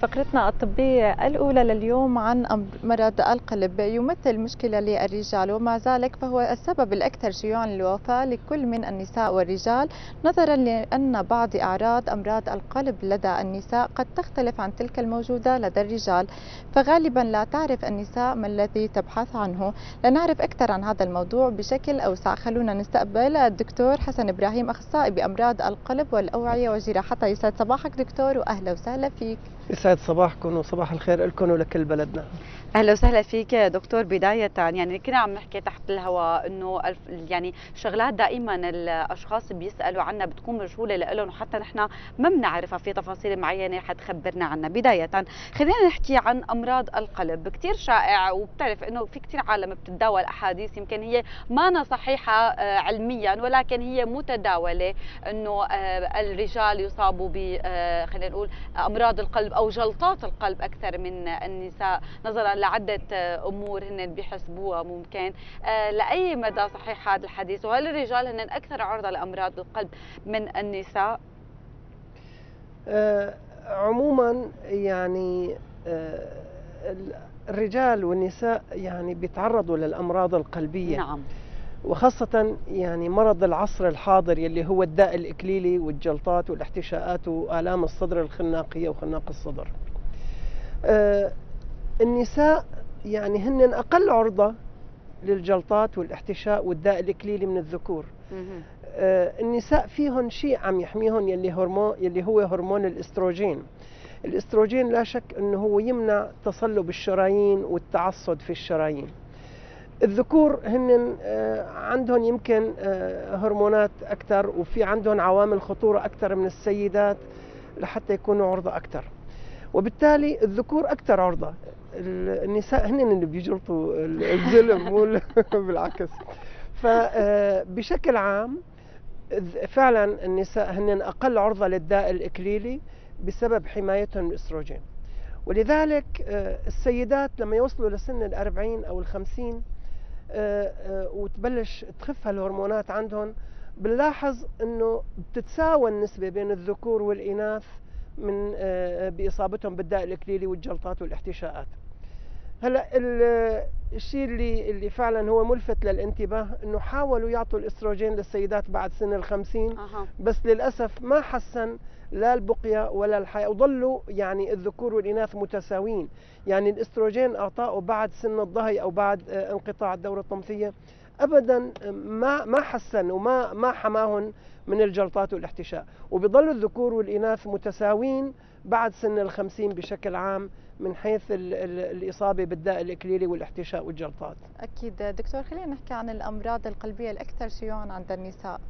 فقرتنا الطبية الأولى لليوم عن مرض القلب. يمثل مشكلة للرجال ومع ذلك فهو السبب الأكثر شيوعا للوفاة لكل من النساء والرجال نظرا لأن بعض أعراض أمراض القلب لدى النساء قد تختلف عن تلك الموجودة لدى الرجال فغالبا لا تعرف النساء ما الذي تبحث عنه. لنعرف أكثر عن هذا الموضوع بشكل أوسع خلونا نستقبل الدكتور حسن إبراهيم أخصائي بأمراض القلب والأوعية وجراحتها يسعد صباحك دكتور وأهلا وسهلا فيك. يسعد صباحكم وصباح الخير لكم ولكل بلدنا. أهلا وسهلا فيك دكتور. بداية يعني كنا عم نحكي تحت الهواء إنه يعني شغلات دائما الأشخاص بيسألوا عنها بتكون مجهولة لهم وحتى نحن ما بنعرفها في تفاصيل معينة حتخبرنا عنها. بداية خلينا نحكي عن أمراض القلب. كثير شائع وبتعرف إنه في كثير عالم بتتداول أحاديث يمكن هي ما صحيحة آه، علميا ولكن هي متداولة إنه آه، الرجال يصابوا ب آه، خلينا نقول أمراض القلب أو جلطات القلب أكثر من النساء نظرا لعدة أمور هن بيحسبوها ممكن. آه، لأي مدى صحيح هذا الحديث؟ وهل الرجال هن أكثر عرضة لأمراض القلب من النساء؟ آه عموما يعني آه الرجال والنساء يعني بيتعرضوا للأمراض القلبية. نعم. وخاصة يعني مرض العصر الحاضر يلي هو الداء الإكليلي والجلطات والاحتشاءات وآلام الصدر الخناقية وخناق الصدر. آه النساء يعني هن أقل عرضة للجلطات والاحتشاء والداء الإكليلي من الذكور. آه النساء فيهن شيء عم يحميهن يلي هرمون يلي هو هرمون الإستروجين. الإستروجين لا شك إنه هو يمنع تصلب الشرايين والتعصد في الشرايين. الذكور هن آه، عندهم يمكن آه، هرمونات أكثر وفي عندهم عوامل خطورة أكثر من السيدات لحتى يكونوا عرضة أكثر وبالتالي الذكور أكثر عرضة. النساء هن اللي بيجلطوا الزلم مو بالعكس. فبشكل عام فعلا النساء هن أقل عرضة للداء الإكليلي بسبب حمايتهم بالاستروجين ولذلك السيدات لما يوصلوا لسن الأربعين أو الخمسين وتبلش تخف هالهرمونات عندهم بنلاحظ إنه بتتساوى النسبة بين الذكور والإناث من بإصابتهم بالداء الإكليلي والجلطات والاحتشاءات هلأ الشيء اللي اللي فعلا هو ملفت للانتباه إنه حاولوا يعطوا الإستروجين للسيدات بعد سن الخمسين أه. بس للأسف ما حسن لا البقية ولا الحياة. وظلوا يعني الذكور والإناث متساويين يعني الأستروجين اعطائه بعد سن الضهي أو بعد انقطاع الدورة الطمثية. ابدا ما ما حسن وما ما حماهن من الجلطات والاحتشاء. وبيضلوا الذكور والإناث متساوين بعد سن الخمسين بشكل عام من حيث الإصابة بالداء الإكليلي والاحتشاء والجلطات. أكيد. دكتور خلينا نحكي عن الأمراض القلبية الأكثر شيوعا عند النساء.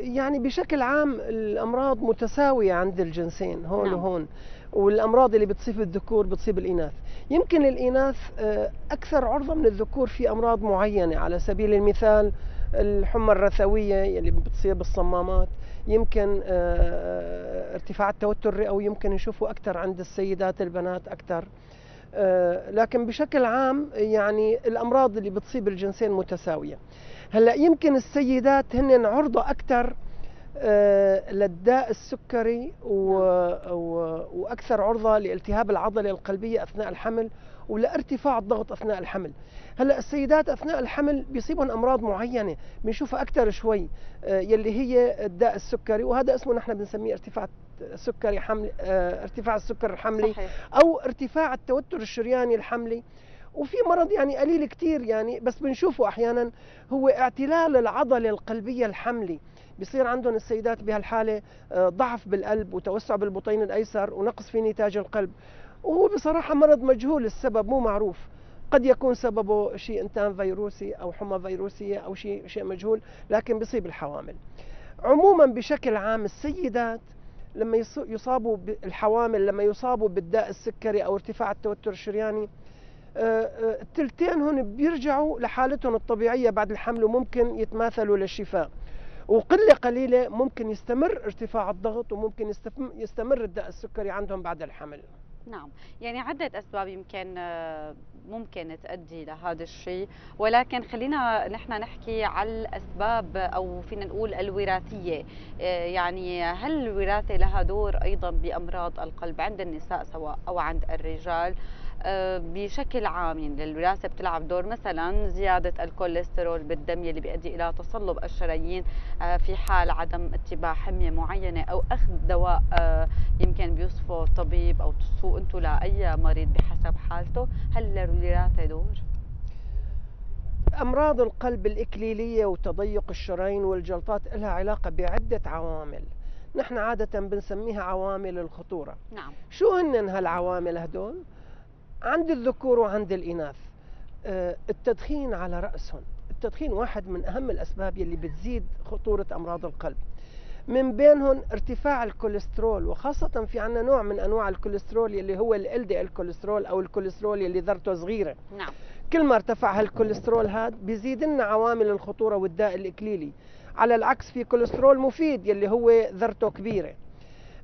يعني بشكل عام الأمراض متساوية عند الجنسين هون نعم. وهون. والأمراض اللي بتصيب الذكور بتصيب الإناث. يمكن الإناث أكثر عرضة من الذكور في أمراض معينة على سبيل المثال الحمى الرثوية اللي بتصيب الصمامات يمكن ارتفاع التوتر الرئوي يمكن نشوفه أكثر عند السيدات البنات أكثر. لكن بشكل عام يعني الأمراض اللي بتصيب الجنسين متساوية. هلا يمكن السيدات هن عرضة أكثر للداء السكري و... و... وأكثر عرضة لالتهاب العضلة القلبية أثناء الحمل ولارتفاع الضغط أثناء الحمل. هلا السيدات أثناء الحمل بيصيبهم أمراض معينة بنشوفها أكثر شوي يلي هي الداء السكري وهذا اسمه نحن بنسميه ارتفاع سكري حمل ارتفاع السكر الحملي صحيح. أو ارتفاع التوتر الشرياني الحملي. وفي مرض يعني قليل كثير يعني بس بنشوفه أحيانا هو اعتلال العضلة القلبية الحملي. بصير عندهم السيدات بهالحالة ضعف بالقلب وتوسع بالبطين الأيسر ونقص في نتاج القلب. وهو بصراحة مرض مجهول السبب مو معروف. قد يكون سببه شيء إنتان فيروسي أو حمى فيروسية أو شيء شيء مجهول لكن بيصيب الحوامل. عموما بشكل عام السيدات لما يصابوا الحوامل لما يصابوا بالداء السكري أو ارتفاع التوتر الشرياني التلتين هون بيرجعوا لحالتهم الطبيعية بعد الحمل وممكن يتماثلوا للشفاء. وقلة قليلة ممكن يستمر ارتفاع الضغط وممكن يستمر الداء السكري عندهم بعد الحمل. نعم. يعني عدة أسباب يمكن آه، ممكن تؤدي لهذا الشيء. ولكن خلينا نحن نحكي على الأسباب أو فينا نقول الوراثية. آه، يعني هل الوراثة لها دور أيضا بأمراض القلب عند النساء سواء أو عند الرجال؟ آه، بشكل عام يعني الوراثه بتلعب دور مثلا زيادة الكوليسترول بالدم يلي بيؤدي إلى تصلب الشرايين آه، في حال عدم اتباع حمية معينة أو أخذ دواء آه، يمكن بيوصفه الطبيب أو توصفوه أنتم لأي مريض بحسب حالته هل للوراثه دور؟ أمراض القلب الإكليلية وتضيق الشرايين والجلطات لها علاقة بعدة عوامل نحن عادة بنسميها عوامل الخطورة نعم شو هن هالعوامل هدول؟ عند الذكور وعند الإناث. آه، التدخين على رأسهم. التدخين واحد من أهم الأسباب يلي بتزيد خطورة أمراض القلب. من بينهم ارتفاع الكوليسترول وخاصة في عنا نوع من أنواع الكوليسترول يلي هو ال LDL الكوليسترول أو الكوليسترول يلي ذرته صغيرة. نعم. كل ما ارتفع هالكوليسترول هذا بيزيد لنا عوامل الخطورة والداء الإكليلي. على العكس في كوليسترول مفيد يلي هو ذرته كبيرة.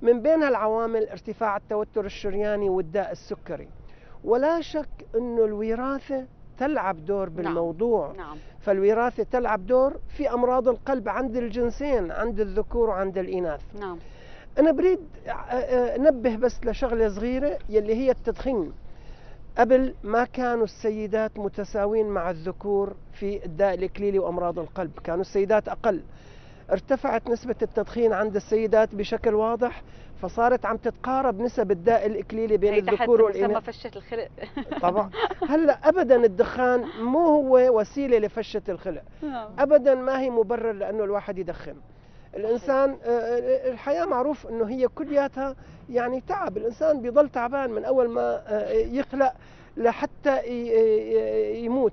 من بين هالعوامل ارتفاع التوتر الشرياني والداء السكري. ولا شك أنه الوراثة تلعب دور نعم. بالموضوع نعم. نعم. فالوراثة تلعب دور في أمراض القلب عند الجنسين عند الذكور وعند الإناث نعم. أنا بريد نبه بس لشغلة صغيرة يلي هي التدخين قبل ما كانوا السيدات متساوين مع الذكور في الداء الإكليلي وأمراض القلب كانوا السيدات أقل ارتفعت نسبة التدخين عند السيدات بشكل واضح فصارت عم تتقارب نسب الداء الإكليلي بين الذكور والإناث. فشة الخلق. طبعا. هلأ ابدا الدخان مو هو وسيلة لفشة الخلق. نعم. ابدا ما هي مبرر لأنه الواحد يدخن. الإنسان آه، آه، الحياة معروف إنه هي كلياتها يعني تعب. الإنسان بيضل تعبان من أول ما آه، يخلق لحتى يموت.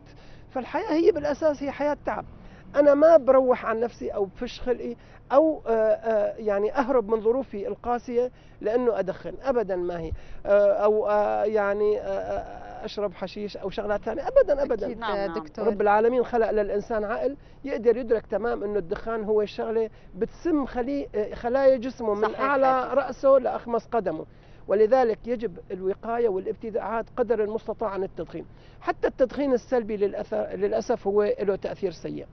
فالحياة هي بالأساس هي حياة تعب. أنا ما بروح عن نفسي أو بفش خلقي أو آه، آه، يعني أهرب من ظروفي القاسية لأنه أدخن. ابدا ما هي. آه، أو يعني أشرب حشيش أو شغلات ثانية. ابدا ابدا. أكيد نعم, نعم. دكتور. رب العالمين خلق للإنسان عقل يقدر يدرك تمام إنه الدخان هو شغلة بتسم خلي خلايا جسمه من أعلى رأسه لأخمص قدمه. ولذلك يجب الوقاية والابتعاد قدر المستطاع عن التدخين. حتى التدخين السلبي للأسف هو له تأثير سيء.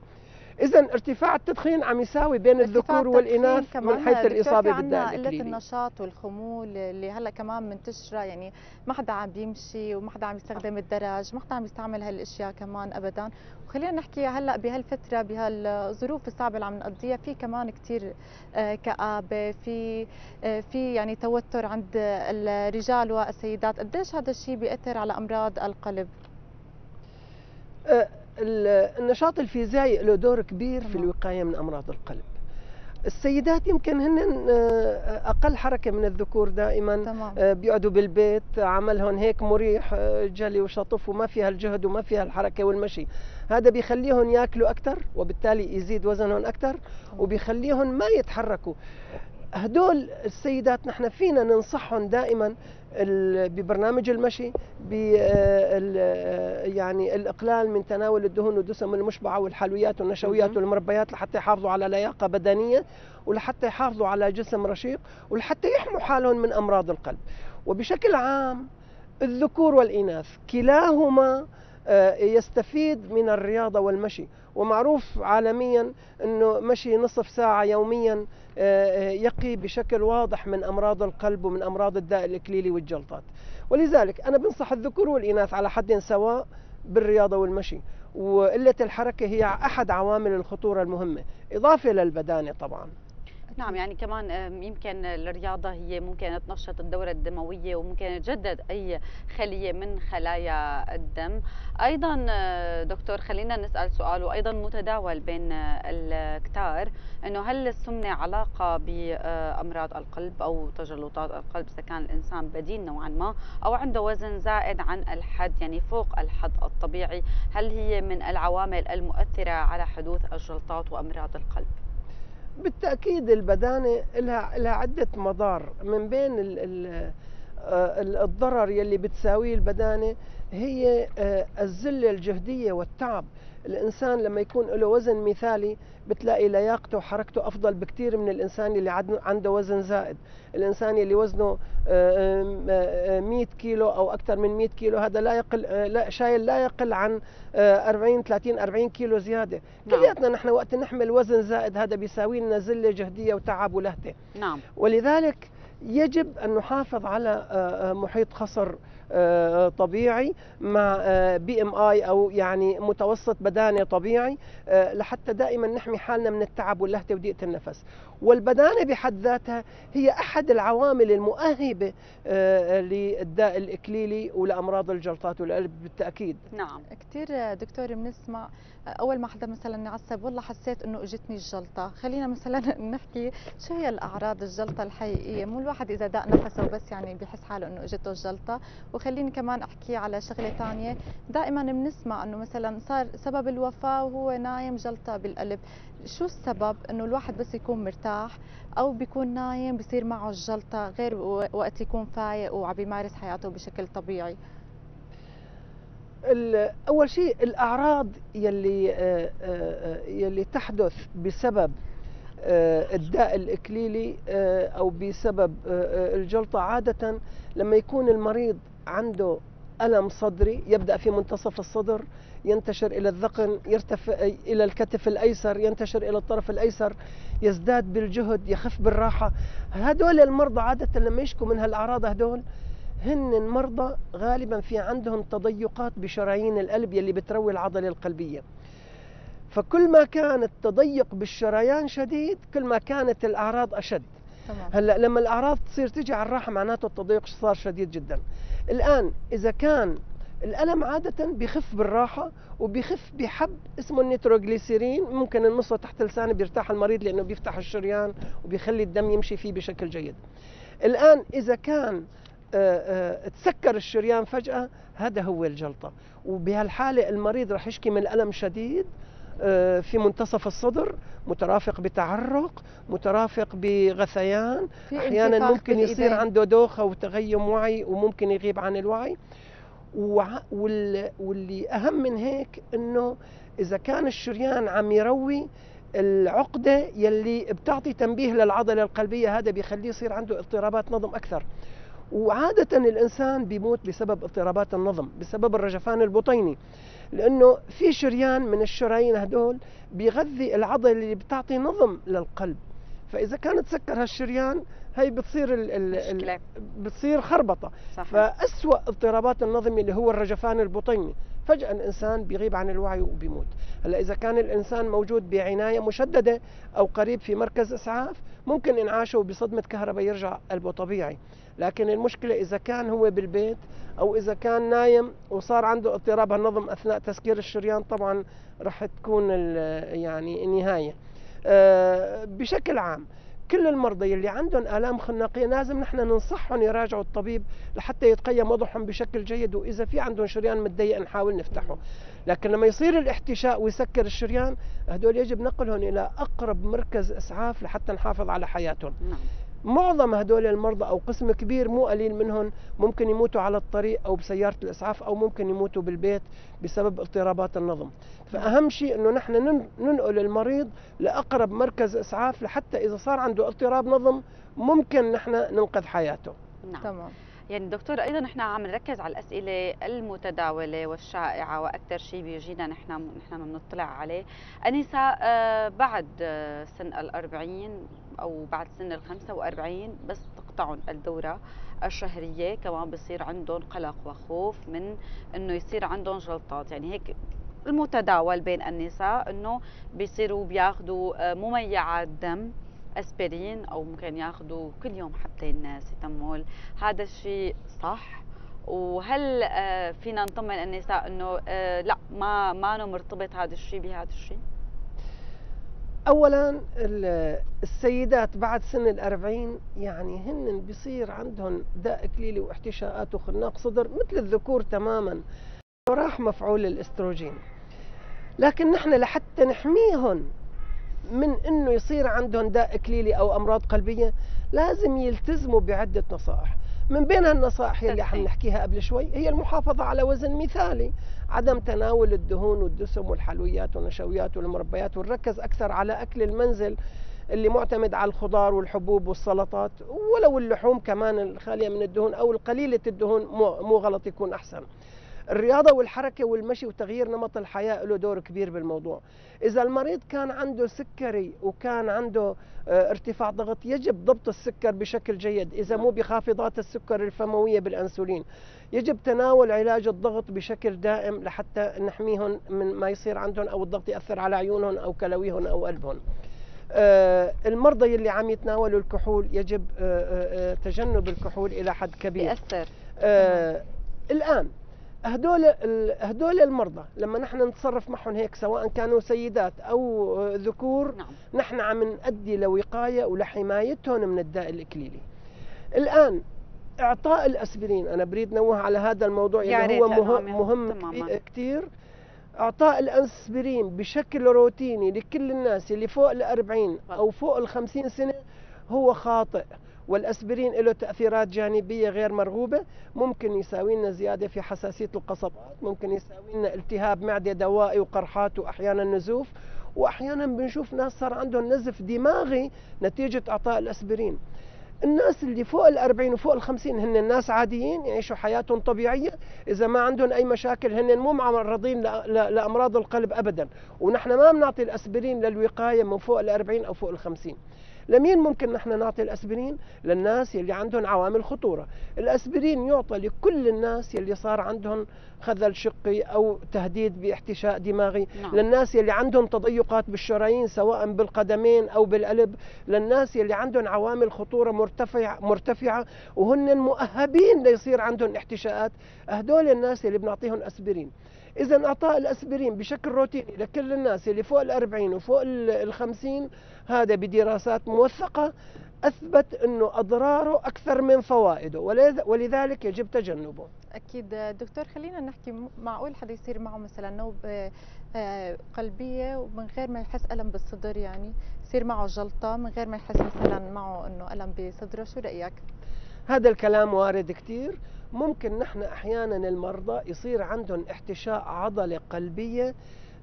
إذا ارتفاع التدخين عم يساوي بين الذكور والإناث من حيث الإصابة بالداء. قلة النشاط والخمول اللي هلأ كمان منتشره يعني ما حدا عم بيمشي وما حدا عم يستخدم الدرج ما حدا عم يستعمل هالأشياء كمان ابدا. وخلينا نحكي هلأ بهالفترة بهالظروف الصعبة اللي عم نقضيها في كمان كثير آه، كآبة في آه، في يعني توتر عند الرجال والسيدات. قديش هذا الشيء بيأثر على أمراض القلب؟ أه، النشاط الفيزيائي له دور كبير في الوقاية من أمراض القلب. السيدات يمكن هن آه، أقل حركة من الذكور دائما تمام. آه، بيقعدوا بالبيت عملهم هيك مريح آه، جلي وشطف وما فيها الجهد وما فيها الحركة والمشي. هذا بيخليهم يأكلوا أكثر وبالتالي يزيد وزنهم أكثر وبيخليهم ما يتحركوا. هدول السيدات نحن فينا ننصحهم دائما ببرنامج المشي ب يعني الإقلال من تناول الدهون والدسم المشبعه والحلويات والنشويات والمربيات لحتى يحافظوا على لياقة بدنية ولحتى يحافظوا على جسم رشيق ولحتى يحموا حالهم من أمراض القلب. وبشكل عام الذكور والإناث كلاهما آه، يستفيد من الرياضة والمشي. ومعروف عالميا إنه مشي نصف ساعة يوميا آه، آه، يقي بشكل واضح من أمراض القلب ومن أمراض الداء الإكليلي والجلطات. ولذلك أنا بنصح الذكور والإناث على حد سواء بالرياضة والمشي. وقلة الحركة هي أحد عوامل الخطورة المهمة. إضافة للبدانة طبعا. نعم يعني كمان يمكن الرياضة هي ممكن تنشط الدورة الدموية وممكن تجدد أي خلية من خلايا الدم. أيضا آه، دكتور خلينا نسأل سؤال وأيضا متداول بين الكتار أنه هل السمنة علاقة بأمراض القلب أو تجلطات القلب إذا كان الإنسان بدين نوعا ما أو عنده وزن زائد عن الحد يعني فوق الحد الطبيعي؟ هل هي من العوامل المؤثرة على حدوث الجلطات وأمراض القلب؟ بالتأكيد البدانة لها لها عدة مضار من بين ال ال الضرر يلي بتساويه البدانة هي آه، الزلة الجهدية والتعب. الإنسان لما يكون له وزن مثالي بتلاقي لياقته وحركته أفضل بكثير من الإنسان اللي عنده وزن زائد. الإنسان اللي وزنه 100 كيلو أو أكثر من 100 كيلو هذا لا يقل لا شايل لا يقل عن 40 30 40 كيلو زيادة. نعم. كلياتنا نحن وقت نحمل وزن زائد هذا بيساوي لنا زلة جهدية وتعب ولهته نعم. ولذلك يجب أن نحافظ على محيط خصر آه، طبيعي مع بي ام اي أو يعني متوسط بدانه طبيعي آه، لحتى دائما نحمي حالنا من التعب واللهته وضيقه النفس. والبدانة بحد ذاتها هي أحد العوامل المؤهبة آه، للداء الإكليلي ولأمراض الجلطات والقلب بالتأكيد. نعم. كثير دكتور بنسمع أول ما حدا مثلا يعصب والله حسيت إنه أجتني الجلطة. خلينا مثلا نحكي شو هي الأعراض الجلطة الحقيقية؟ مو الواحد إذا داق نفسه وبس يعني بيحس حاله إنه أجته الجلطة. وخليني كمان أحكي على شغلة ثانية دائما بنسمع إنه مثلا صار سبب الوفاة وهو نايم جلطة بالقلب. شو السبب إنه الواحد بس يكون مرتاح أو بيكون نايم بصير معه الجلطة غير وقت يكون فايق وعم بيمارس حياته بشكل طبيعي؟ أول شيء الأعراض يلي آه، آه، آه، يلي تحدث بسبب الداء الإكليلي أو بسبب الجلطة عادة لما يكون المريض عنده ألم صدري يبدأ في منتصف الصدر ينتشر إلى الذقن يرتفع إلى الكتف الأيسر ينتشر إلى الطرف الأيسر يزداد بالجهد يخف بالراحة. هدول المرضى عادة لما يشكوا من هالأعراض هدول هن مرضى غالبا في عندهم تضيقات بشرايين القلب يلي بتروي العضلة القلبية. فكل ما كان التضيق بالشريان شديد كل ما كانت الأعراض أشد. تمام. هلأ لما الأعراض تصير تجي على الراحة معناته التضيق صار شديد جدا. الآن إذا كان الألم عادة بيخف بالراحة وبيخف بحب اسمه النيتروغليسيرين ممكن نمصه تحت لسانه بيرتاح المريض لأنه بيفتح الشريان وبيخلي الدم يمشي فيه بشكل جيد. الآن إذا كان آه، آه، تسكر الشريان فجأة هذا هو الجلطة. وبهالحالة المريض رح يشكي من ألم شديد آه، في منتصف الصدر مترافق بتعرق مترافق بغثيان أحيانا ممكن يصير عنده دوخة وتغيم وعي وممكن يغيب عن الوعي. واللي أهم من هيك إنه إذا كان الشريان عم يروي العقدة يلي بتعطي تنبيه للعضلة القلبية هذا بيخليه يصير عنده اضطرابات نظم أكثر. وعادة الإنسان بيموت بسبب اضطرابات النظم بسبب الرجفان البطيني لأنه في شريان من الشرايين هدول بيغذي العضلة اللي بتعطي نظم للقلب. فإذا كان تسكر هالشريان هي بتصير ال ال بتصير خربطة. صحيح. فأسوأ اضطرابات النظم اللي هو الرجفان البطيني. فجأة الإنسان بيغيب عن الوعي وبيموت. هلأ إذا كان الإنسان موجود بعناية مشددة أو قريب في مركز إسعاف ممكن إنعاشه بصدمة كهرباء يرجع قلبه طبيعي. لكن المشكلة إذا كان هو بالبيت أو إذا كان نايم وصار عنده اضطراب النظم أثناء تسكير الشريان طبعا راح تكون يعني النهايه آه، بشكل عام كل المرضى اللي عندهم آلام خناقية لازم نحن ننصحهم يراجعوا الطبيب لحتى يتقيم وضعهم بشكل جيد وإذا في عندهم شريان متضيق نحاول نفتحه لكن لما يصير الاحتشاء ويسكر الشريان هدول يجب نقلهم إلى أقرب مركز إسعاف لحتى نحافظ على حياتهم نعم. معظم هدول المرضى أو قسم كبير مو قليل منهم ممكن يموتوا على الطريق أو بسيارة الإسعاف أو ممكن يموتوا بالبيت بسبب اضطرابات النظم. فأهم شيء إنه نحن ننقل المريض لأقرب مركز إسعاف لحتى إذا صار عنده اضطراب نظم ممكن نحن ننقذ حياته. نعم. تمام. يعني دكتور أيضا نحن عم نركز على الأسئلة المتداولة والشائعة وأكثر شيء بيجينا نحن نحن بنطلع عليه. النساء آه، بعد سن ال40 أو بعد سن ال 45 بس تقطعهم الدورة الشهرية. كمان بصير عندهم قلق وخوف من إنه يصير عندهم جلطات. يعني هيك المتداول بين النساء إنه بيصيروا بياخذوا آه، مميعات دم أسبرين أو ممكن ياخذوا كل يوم حبتين سيتامول هذا الشيء صح؟ وهل آه، فينا نطمن النساء إنه آه، لا ما ما مرتبط هذا الشيء بهذا الشيء اولا السيدات بعد سن الأربعين يعني هن بيصير عندهم داء إكليلي واحتشاءات وخناق صدر مثل الذكور تماما وراح مفعول الإستروجين. لكن نحن لحتى نحميهم من إنه يصير عندهم داء إكليلي أو أمراض قلبية لازم يلتزموا بعدة نصائح. من بين النصائح اللي عم نحكيها قبل شوي هي المحافظة على وزن مثالي. عدم تناول الدهون والدسم والحلويات والنشويات والمربيات ونركز أكثر على أكل المنزل اللي معتمد على الخضار والحبوب والسلطات ولو اللحوم كمان الخالية من الدهون أو القليلة الدهون مو غلط يكون أحسن. الرياضة والحركة والمشي وتغيير نمط الحياة له دور كبير بالموضوع. إذا المريض كان عنده سكري وكان عنده آه، ارتفاع ضغط يجب ضبط السكر بشكل جيد. إذا مو بخافضات السكر الفموية بالأنسولين يجب تناول علاج الضغط بشكل دائم لحتى نحميهم من ما يصير عندهم أو الضغط يأثر على عيونهم أو كلويهم أو قلبهم. آه، المرضى اللي عم يتناولوا الكحول يجب آه، تجنب الكحول إلى حد كبير. بيأثر الآن هدول هدول المرضى لما نحن نتصرف معهم هيك سواء كانوا سيدات أو ذكور نعم. نحن عم نؤدي لوقاية ولحمايتهم من الداء الإكليلي. الآن إعطاء الأسبرين أنا بريد نوه على هذا الموضوع اللي هو مهم, مهم كثير إعطاء الأسبرين بشكل روتيني لكل الناس اللي فوق ال 40 أو فوق ال 50 سنة هو خاطئ والأسبرين له تأثيرات جانبية غير مرغوبة ممكن يساوي لنا زيادة في حساسية القصبات ممكن يساوي لنا التهاب معدة دوائي وقرحات وأحيانا نزوف وأحيانا بنشوف ناس صار عندهم نزف دماغي نتيجة إعطاء الأسبرين. الناس اللي فوق ال 40 وفوق ال 50 هن الناس عاديين يعيشوا حياتهم طبيعية إذا ما عندهم أي مشاكل هن مو معرضين لأمراض القلب ابدا ونحن ما بنعطي الأسبرين للوقاية من فوق ال 40 أو فوق ال 50 لمين ممكن نحن نعطي الأسبرين؟ للناس يلي عندهم عوامل خطورة. الأسبرين يعطى لكل الناس يلي صار عندهم خذل شقي أو تهديد باحتشاء دماغي. نعم. للناس يلي عندهم تضيقات بالشرايين سواء بالقدمين أو بالقلب. للناس يلي عندهم عوامل خطورة مرتفعه مرتفعة وهن مؤهبين ليصير عندهم احتشاءات. هدول الناس اللي بنعطيهم أسبرين. إذا أعطاء الأسبرين بشكل روتيني لكل الناس اللي فوق ال 40 وفوق ال 50 هذا بدراسات موثقة أثبت إنه أضراره أكثر من فوائده ولذلك يجب تجنبه. أكيد دكتور خلينا نحكي معقول حدا يصير معه مثلا نوبه آه، قلبية ومن غير ما يحس ألم بالصدر يعني يصير معه جلطة من غير ما يحس مثلا معه إنه ألم بصدره شو رأيك؟ هذا الكلام وارد كثير ممكن نحن أحيانا المرضى يصير عندهم احتشاء عضله قلبية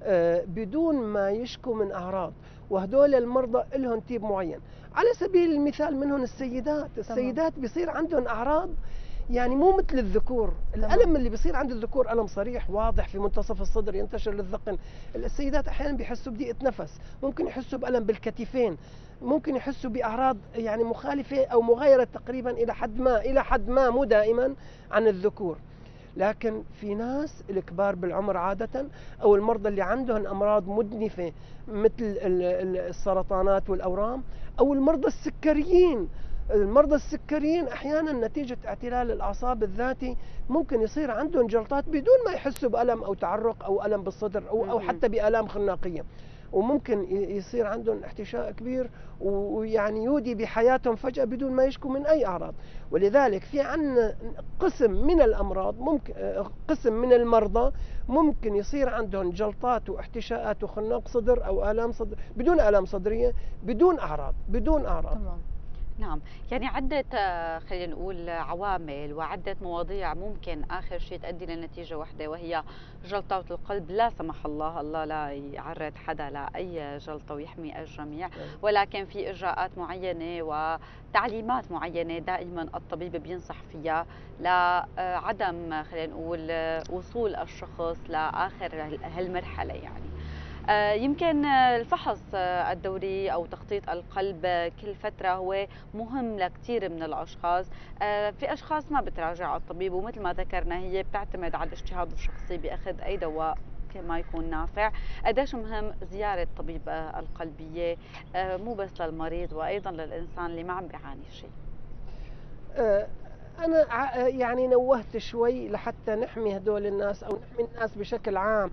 آه، بدون ما يشكوا من أعراض وهدول المرضى لهم تيب معين. على سبيل المثال منهم السيدات السيدات بيصير عندهم أعراض يعني مو مثل الذكور. الألم اللي بيصير عند الذكور ألم صريح واضح في منتصف الصدر ينتشر للذقن. السيدات أحيانا بيحسوا بضيقه نفس ممكن يحسوا بألم بالكتفين ممكن يحسوا بأعراض يعني مخالفة أو مغايرة تقريبا إلى حد ما إلى حد ما مو دائما عن الذكور. لكن في ناس الكبار بالعمر عادة أو المرضى اللي عندهم أمراض مدنفة مثل السرطانات والأورام أو المرضى السكريين المرضى السكريين أحيانا نتيجة اعتلال الأعصاب الذاتي ممكن يصير عندهم جلطات بدون ما يحسوا بألم أو تعرق أو ألم بالصدر أو أو حتى بآلام خناقية. وممكن يصير عندهم احتشاء كبير ويعني يودي بحياتهم فجأة بدون ما يشكوا من أي أعراض. ولذلك في عندنا قسم من الأمراض ممكن قسم من المرضى ممكن يصير عندهم جلطات واحتشاءات وخناق صدر أو آلام صدر بدون آلام صدرية بدون أعراض بدون أعراض. تمام. نعم. يعني عدة آه، خلينا نقول عوامل وعدة مواضيع ممكن آخر شيء تؤدي لنتيجة واحدة وهي جلطات القلب. لا سمح الله الله لا يعرض حدا لأي جلطة ويحمي الجميع. ولكن في إجراءات معينة وتعليمات معينة دائما الطبيب بينصح فيها لعدم خلينا نقول وصول الشخص لآخر هالمرحلة يعني. آه، يمكن الفحص الدوري أو تخطيط القلب كل فترة هو مهم لكثير من الأشخاص. آه، في أشخاص ما بتراجع على الطبيب ومثل ما ذكرنا هي بتعتمد على الاجتهاد الشخصي بأخذ أي دواء ما يكون نافع. قديش مهم زيارة طبيب القلبية؟ آه، مو بس للمريض وأيضا للإنسان اللي ما عم بيعاني شيء. أنا يعني نوهت شوي لحتى نحمي هدول الناس أو نحمي الناس بشكل عام.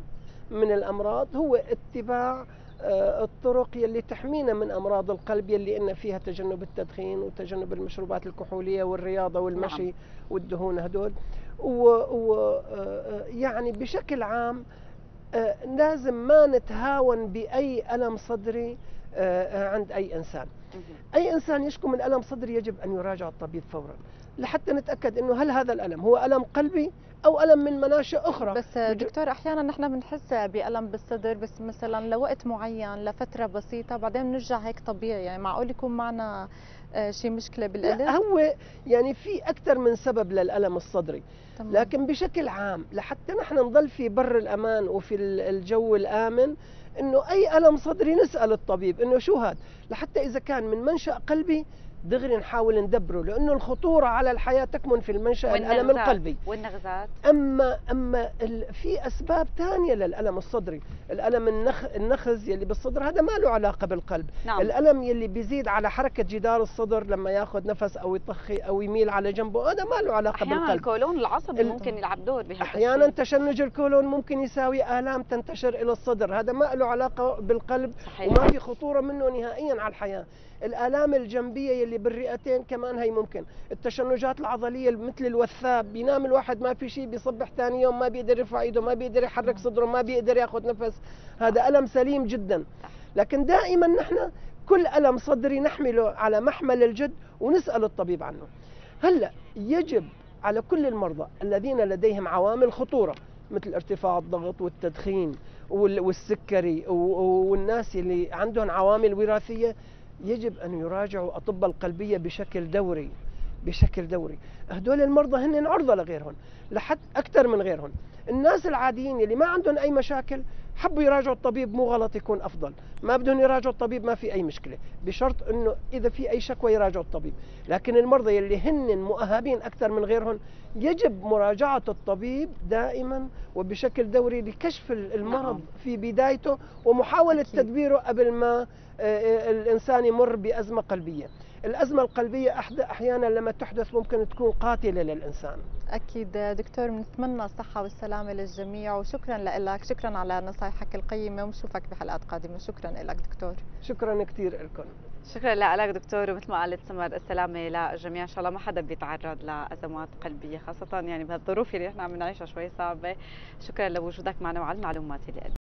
من الأمراض هو اتباع آه، الطرق يلي تحمينا من أمراض القلب يلي إن فيها تجنب التدخين وتجنب المشروبات الكحولية والرياضة والمشي نعم. والدهون هدول. ويعني آه، بشكل عام آه، لازم ما نتهاون بأي ألم صدري عند أي إنسان. أي إنسان يشكو من ألم صدري يجب أن يراجع الطبيب فورا. لحتى نتأكد إنه هل هذا الألم هو ألم قلبي أو ألم من مناشئ أخرى. بس دكتور أحيانا نحن بنحس بألم بالصدر بس مثلا لوقت معين لفترة بسيطة بعدين بنرجع هيك طبيعي. يعني معقول يكون معنا آه، شيء مشكلة بالقلب؟ هو يعني في أكثر من سبب للألم الصدري. تمام. لكن بشكل عام لحتى نحن نضل في بر الأمان وفي الجو الآمن إنه أي ألم صدري نسأل الطبيب إنه شو هذا لحتى إذا كان من منشأ قلبي دغري نحاول ندبره لأنه الخطورة على الحياة تكمن في المنشأ الألم القلبي. والنغزات. اما أما في أسباب ثانية للألم الصدري. الألم النخ... النخز يلي بالصدر هذا ما له علاقة بالقلب. نعم. الألم يلي بيزيد على حركة جدار الصدر لما ياخذ نفس أو يطقي أو يميل على جنبه هذا ما له علاقة أحيانا بالقلب. الكولون العصبي ال... ممكن يلعب دور أحيانا تشنج الكولون ممكن يساوي آلام تنتشر إلى الصدر هذا ما له علاقة بالقلب صحيح. وما في خطورة منه نهائيا على الحياة. الآلام الجنبية يلي بالرئتين كمان هي ممكن. التشنجات العضلية مثل الوثاب بينام الواحد ما في شيء بيصبح ثاني يوم ما بيقدر يرفع ايده ما بيقدر يحرك صدره ما بيقدر ياخذ نفس. هذا ألم سليم جدا. لكن دائما نحن كل ألم صدري نحمله على محمل الجد ونسأل الطبيب عنه. هلأ يجب على كل المرضى الذين لديهم عوامل خطورة مثل ارتفاع الضغط والتدخين والسكري والناس اللي عندهم عوامل وراثية يجب أن يراجعوا أطباء القلبية بشكل دوري بشكل دوري. هدول المرضى هن عرضة لغيرهم لحد أكثر من غيرهم. الناس العاديين اللي ما عندهم أي مشاكل حبوا يراجعوا الطبيب مو غلط يكون أفضل. ما بدهم يراجعوا الطبيب ما في أي مشكلة. بشرط أنه إذا في أي شكوى يراجعوا الطبيب. لكن المرضى اللي هن مؤهبين أكثر من غيرهم يجب مراجعة الطبيب دائما وبشكل دوري لكشف المرض نعم. في بدايته ومحاولة أكيد. تدبيره قبل ما آه، آه، الإنسان يمر بأزمة قلبية. الأزمة القلبية أحيانا لما تحدث ممكن تكون قاتلة للإنسان. أكيد دكتور بنتمنى الصحة والسلامة للجميع وشكرا لك شكرا على نصائحك القيمة ونشوفك بحلقات قادمة. شكرا لك دكتور. شكرا كثير لكم شكرا لك دكتور ومثل ما قالت سمر السلامة للجميع. إن شاء الله ما حدا بيتعرض لأزمات قلبية خاصة يعني بهالظروف اللي نحن عم نعيشها شوي صعبة. شكرا لوجودك معنا وعلى المعلومات اللي